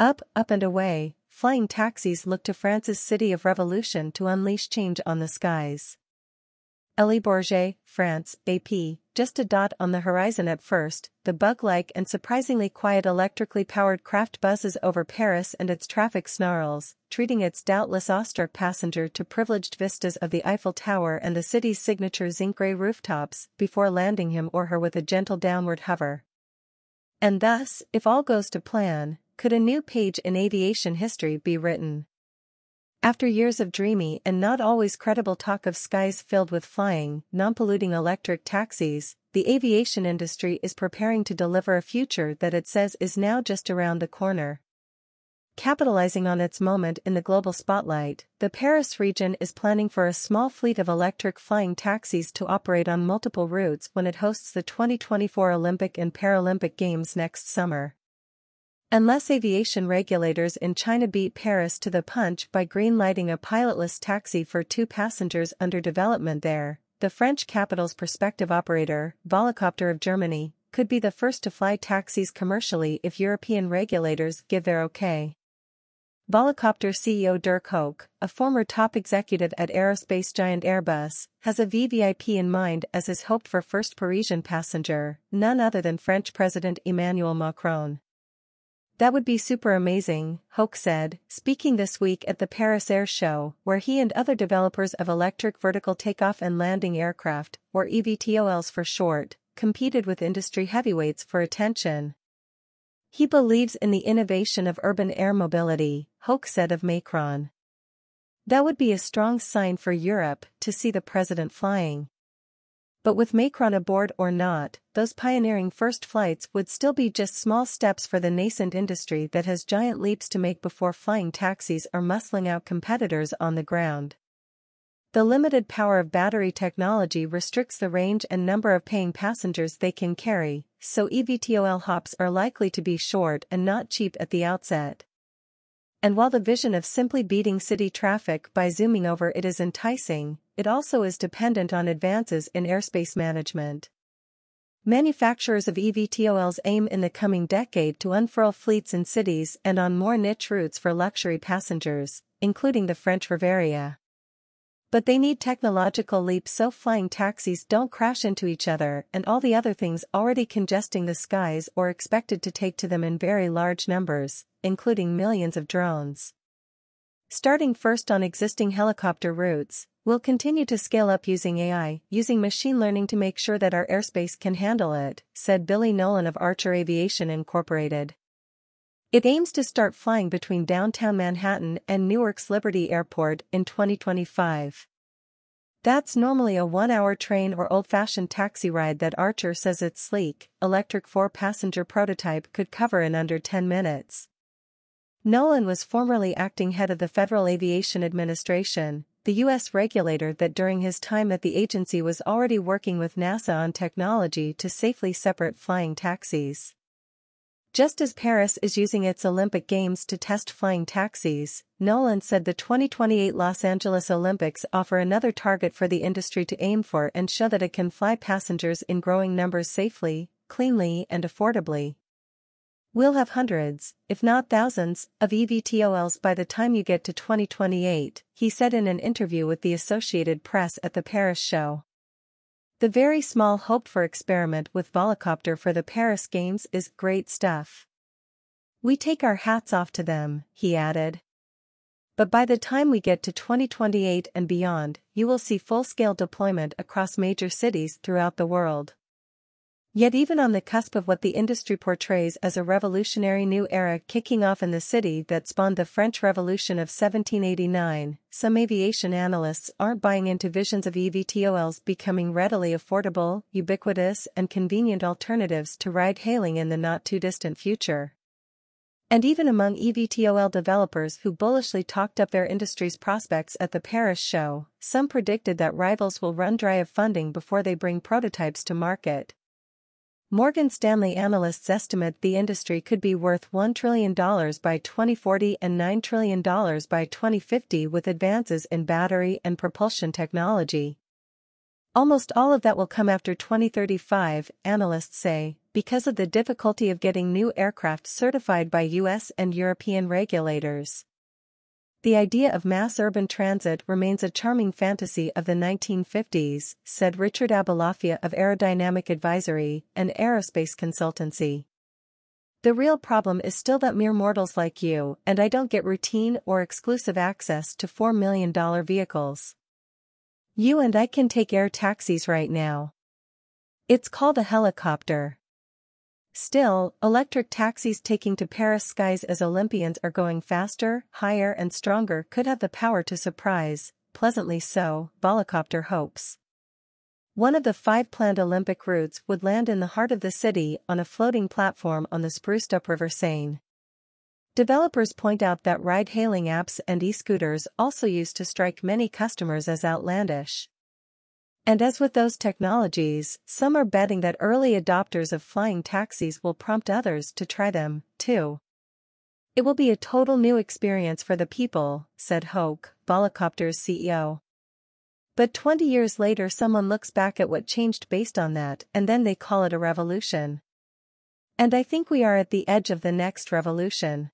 Up, up and away, flying taxis look to France's city of revolution to unleash change on the skies. Le Bourget, France, AP, just a dot on the horizon at first, the bug-like and surprisingly quiet electrically powered craft buzzes over Paris and its traffic snarls, treating its doubtless awestruck passenger to privileged vistas of the Eiffel Tower and the city's signature zinc-grey rooftops, before landing him or her with a gentle downward hover. And thus, if all goes to plan, could a new page in aviation history be written? After years of dreamy and not always credible talk of skies filled with flying, non-polluting electric taxis, the aviation industry is preparing to deliver a future that it says is now just around the corner. Capitalizing on its moment in the global spotlight, the Paris region is planning for a small fleet of electric flying taxis to operate on multiple routes when it hosts the 2024 Olympic and Paralympic Games next summer. Unless aviation regulators in China beat Paris to the punch by green-lighting a pilotless taxi for two passengers under development there, the French capital's prospective operator, Volocopter of Germany, could be the first to fly taxis commercially if European regulators give their okay. Volocopter CEO Dirk Hoke, a former top executive at aerospace giant Airbus, has a VVIP in mind as his hoped-for first Parisian passenger, none other than French President Emmanuel Macron. That would be super amazing, Hoke said, speaking this week at the Paris Air Show, where he and other developers of electric vertical takeoff and landing aircraft, or EVTOLs for short, competed with industry heavyweights for attention. He believes in the innovation of urban air mobility, Hoke said of Macron. That would be a strong sign for Europe to see the president flying. But with Macron aboard or not, those pioneering first flights would still be just small steps for the nascent industry that has giant leaps to make before flying taxis are muscling out competitors on the ground. The limited power of battery technology restricts the range and number of paying passengers they can carry, so EVTOL hops are likely to be short and not cheap at the outset. And while the vision of simply beating city traffic by zooming over it is enticing, it also is dependent on advances in airspace management. Manufacturers of EVTOLs aim in the coming decade to unfurl fleets in cities and on more niche routes for luxury passengers, including the French Riviera. But they need technological leaps so flying taxis don't crash into each other and all the other things already congesting the skies or expected to take to them in very large numbers, including millions of drones. Starting first on existing helicopter routes, We'll continue to scale up using AI, using machine learning to make sure that our airspace can handle it, said Billy Nolan of Archer Aviation Incorporated. It aims to start flying between downtown Manhattan and Newark's Liberty Airport in 2025. That's normally a one-hour train or old-fashioned taxi ride that Archer says its sleek, electric four-passenger prototype could cover in under 10 minutes. Nolan was formerly acting head of the Federal Aviation Administration, the U.S. regulator that during his time at the agency was already working with NASA on technology to safely separate flying taxis. Just as Paris is using its Olympic Games to test flying taxis, Nolan said the 2028 Los Angeles Olympics offer another target for the industry to aim for and show that it can fly passengers in growing numbers safely, cleanly and affordably. We'll have hundreds, if not thousands, of EVTOLs by the time you get to 2028, he said in an interview with the Associated Press at the Paris show. The very small hoped-for experiment with Volocopter for the Paris Games is great stuff. We take our hats off to them, he added. But by the time we get to 2028 and beyond, you will see full-scale deployment across major cities throughout the world. Yet even on the cusp of what the industry portrays as a revolutionary new era kicking off in the city that spawned the French Revolution of 1789, some aviation analysts aren't buying into visions of eVTOLs becoming readily affordable, ubiquitous and convenient alternatives to ride-hailing in the not-too-distant future. And even among eVTOL developers who bullishly talked up their industry's prospects at the Paris show, some predicted that rivals will run dry of funding before they bring prototypes to market. Morgan Stanley analysts estimate the industry could be worth $1 trillion by 2040 and $9 trillion by 2050 with advances in battery and propulsion technology. Almost all of that will come after 2035, analysts say, because of the difficulty of getting new aircraft certified by US and European regulators. The idea of mass urban transit remains a charming fantasy of the 1950s, said Richard Aboulafia of Aerodynamic Advisory, an aerospace consultancy. The real problem is still that mere mortals like you and I don't get routine or exclusive access to $4 million vehicles. You and I can take air taxis right now. It's called a helicopter. Still, electric taxis taking to Paris skies as Olympians are going faster, higher and stronger could have the power to surprise, pleasantly so, Volocopter hopes. One of the five planned Olympic routes would land in the heart of the city on a floating platform on the spruced-up River Seine. Developers point out that ride-hailing apps and e-scooters also used to strike many customers as outlandish. And as with those technologies, some are betting that early adopters of flying taxis will prompt others to try them, too. It will be a total new experience for the people, said Hoke, Volocopter's CEO. But 20 years later someone looks back at what changed based on that and then they call it a revolution. And I think we are at the edge of the next revolution.